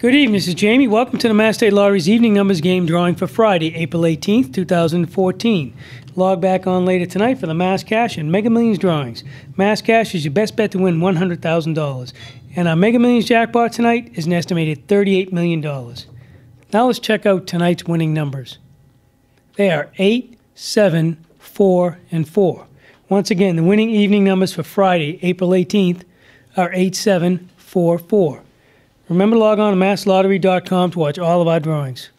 Good evening, this is Jamie. Welcome to the Mass State Lottery's evening numbers game drawing for Friday, April 18th, 2014. Log back on later tonight for the Mass Cash and Mega Millions drawings. Mass Cash is your best bet to win $100,000. And our Mega Millions jackpot tonight is an estimated $38 million. Now let's check out tonight's winning numbers. They are 8, 7, 4, and 4. Once again, the winning evening numbers for Friday, April 18th, are 8, 7, 4, 4. Remember to log on to masslottery.com to watch all of our drawings.